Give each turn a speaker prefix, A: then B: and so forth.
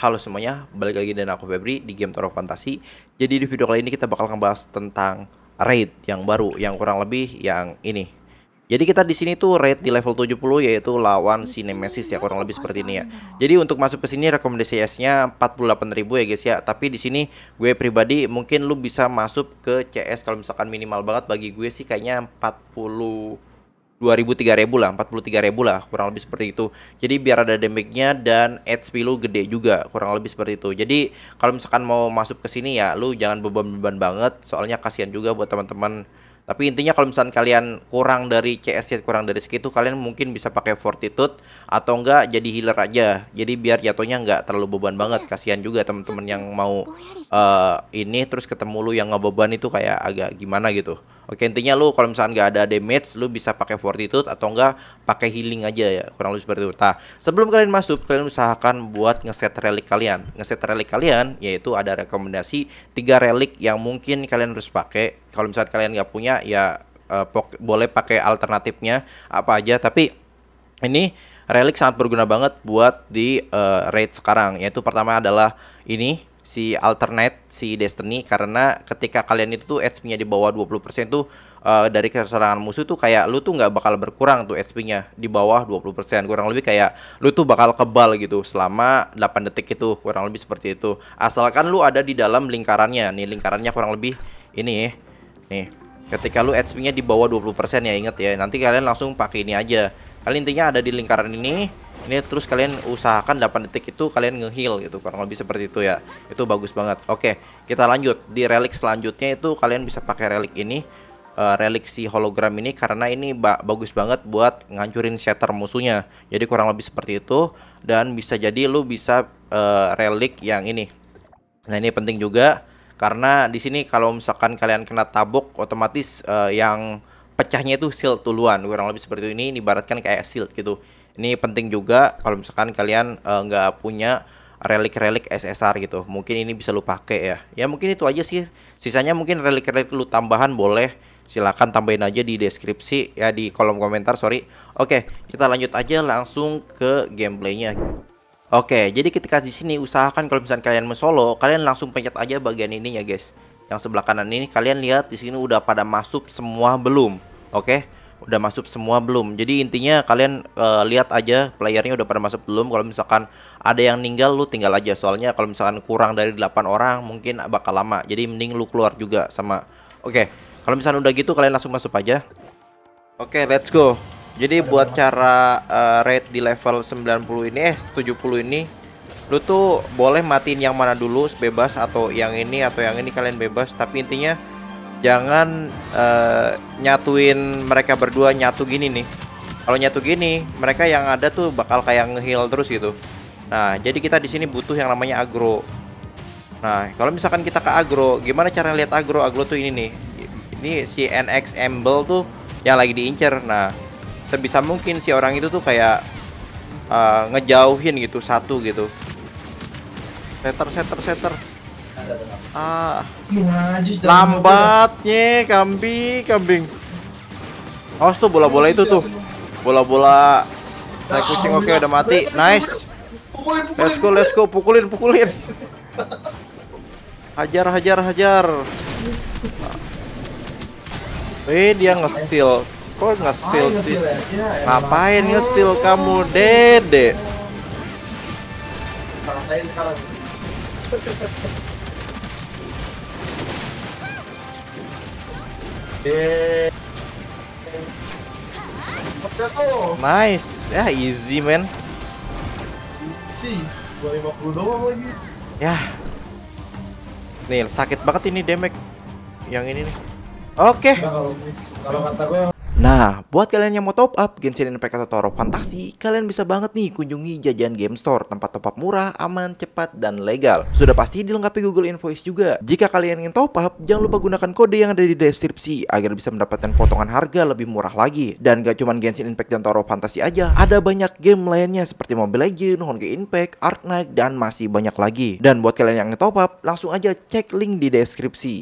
A: halo semuanya, balik lagi dengan aku Febri di game Toro Fantasi. Jadi di video kali ini kita bakal ngebahas tentang raid yang baru, yang kurang lebih yang ini. Jadi kita di sini tuh raid di level 70 yaitu lawan si Nemesis ya kurang lebih seperti ini ya. Jadi untuk masuk ke sini rekomendasi S-nya 48.000 ya guys ya. Tapi di sini gue pribadi mungkin lu bisa masuk ke CS kalau misalkan minimal banget bagi gue sih kayaknya 40 2000 3000 lah 43 ribu lah kurang lebih seperti itu jadi biar ada damage-nya dan HP lu gede juga kurang lebih seperti itu jadi kalau misalkan mau masuk ke sini ya lu jangan beban-beban banget soalnya kasihan juga buat teman-teman tapi intinya kalau misalnya kalian kurang dari CS ya kurang dari segitu kalian mungkin bisa pakai Fortitude atau enggak jadi healer aja. Jadi biar jatuhnya enggak terlalu beban banget. Kasihan juga teman-teman yang mau uh, ini terus ketemu lu yang ngebeban itu kayak agak gimana gitu. Oke intinya lu kalau misalnya nggak ada damage lu bisa pakai fortitude atau enggak pakai healing aja ya kurang lebih seperti itu. Nah sebelum kalian masuk kalian usahakan buat ngeset relik kalian. Ngeset relik kalian yaitu ada rekomendasi tiga relik yang mungkin kalian harus pakai. Kalau misalnya kalian nggak punya ya uh, boleh pakai alternatifnya apa aja. Tapi ini relik sangat berguna banget buat di uh, raid sekarang. Yaitu pertama adalah ini si alternate si Destiny karena ketika kalian itu tuh HP-nya di bawah 20% tuh uh, dari keserangan musuh tuh kayak lu tuh nggak bakal berkurang tuh HP-nya di bawah 20% kurang lebih kayak lu tuh bakal kebal gitu selama 8 detik itu kurang lebih seperti itu. Asalkan lu ada di dalam lingkarannya. Nih lingkarannya kurang lebih ini. Nih ketika lu HP-nya di bawah 20% ya inget ya. Nanti kalian langsung pakai ini aja. Kalian intinya ada di lingkaran ini ini terus kalian usahakan 8 detik itu kalian ngeheal gitu kurang lebih seperti itu ya. Itu bagus banget. Oke kita lanjut. Di relik selanjutnya itu kalian bisa pakai relik ini uh, relik si hologram ini karena ini ba bagus banget buat ngancurin shatter musuhnya. Jadi kurang lebih seperti itu dan bisa jadi lu bisa uh, relik yang ini. Nah ini penting juga karena di sini kalau misalkan kalian kena tabuk otomatis uh, yang pecahnya itu shield duluan. Kurang lebih seperti ini ini ibaratkan kayak shield gitu ini penting juga kalau misalkan kalian eh, nggak uh, punya relik-relik SSR gitu. Mungkin ini bisa lu pakai ya. Ya mungkin itu aja sih. Sisanya mungkin relik-relik lu tambahan boleh. Silahkan tambahin aja di deskripsi ya di kolom komentar sorry. Oke kita lanjut aja langsung ke gameplaynya. Oke jadi ketika di sini usahakan kalau misalkan kalian solo kalian langsung pencet aja bagian ini ya guys. Yang sebelah kanan ini kalian lihat di sini udah pada masuk semua belum? Oke udah masuk semua belum. Jadi intinya kalian uh, lihat aja playernya udah pada masuk belum. Kalau misalkan ada yang ninggal lu tinggal aja. Soalnya kalau misalkan kurang dari 8 orang mungkin bakal lama. Jadi mending lu keluar juga sama oke. Okay. kalau misalkan udah gitu kalian langsung masuk aja. Oke okay, let's go. Jadi buat cara uh, rate di level 90 ini eh 70 ini lu tuh boleh matiin yang mana dulu bebas atau yang ini atau yang ini kalian bebas. Tapi intinya jangan uh, nyatuin mereka berdua nyatu gini nih. Kalau nyatu gini mereka yang ada tuh bakal kayak ngeheal terus gitu. Nah jadi kita di sini butuh yang namanya agro. Nah kalau misalkan kita ke agro gimana cara lihat agro? Agro tuh ini nih. Ini si NX Embel tuh yang lagi diincer. Nah sebisa mungkin si orang itu tuh kayak uh, ngejauhin gitu satu gitu. Setter setter setter Ah. Lambatnya kambing, kambing. Awas tuh bola-bola itu tuh. Bola-bola naik kucing oke udah mati. Nice. Let's go, let's go. Pukulin, pukulin. Hajar, hajar, hajar. Eh, dia ngesil. Kok ngesil sih? Ngapain ngesil kamu, Dede? Nice. Ya easy man.
B: Easy. 250 doang lagi.
A: Ya. Nih sakit banget ini damage yang ini nih. Oke. Okay.
B: Nah, kalau kata gue
A: Nah, buat kalian yang mau top up Genshin Impact atau Toro Fantasi, kalian bisa banget nih kunjungi jajan game store, tempat top up murah, aman, cepat, dan legal. Sudah pasti dilengkapi Google Invoice juga. Jika kalian ingin top up, jangan lupa gunakan kode yang ada di deskripsi agar bisa mendapatkan potongan harga lebih murah lagi. Dan gak cuma Genshin Impact dan Toro Fantasi aja, ada banyak game lainnya seperti Mobile Legends, Honkai Impact, Arknight, dan masih banyak lagi. Dan buat kalian yang ingin top up, langsung aja cek link di deskripsi.